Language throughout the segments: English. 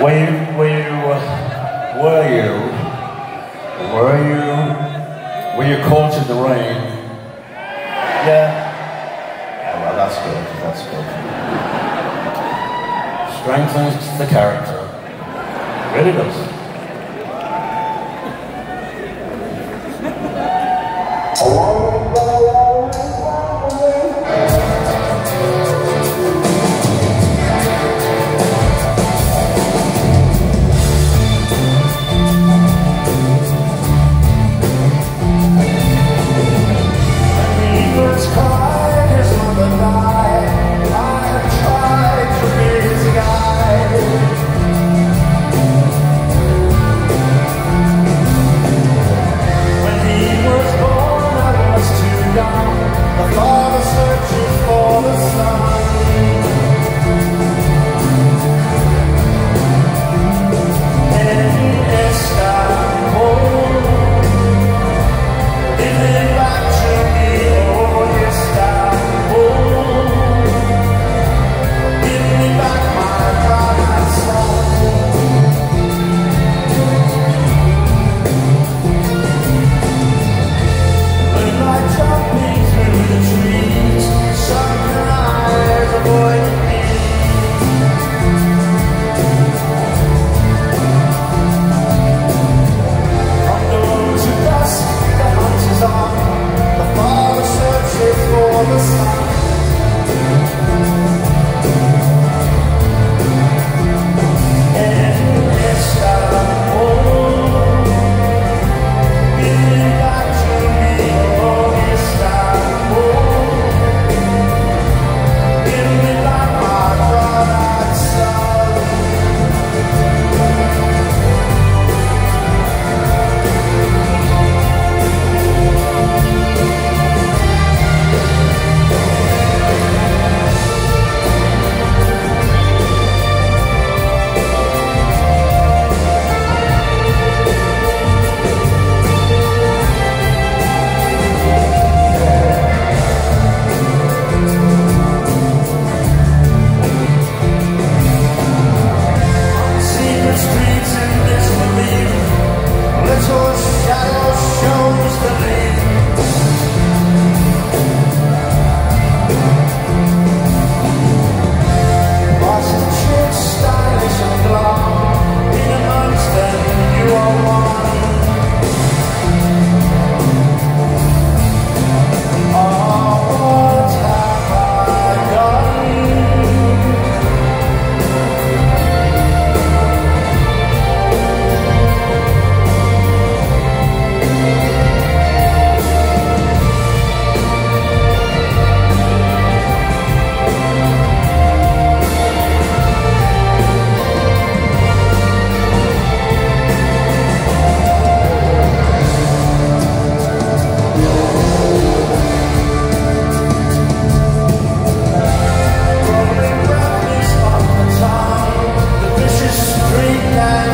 Were you, were you, were you, were you, were you caught in the rain? Yeah. Yeah, well, that's good, that's good. Strengthens the character. Really does.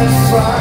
fire.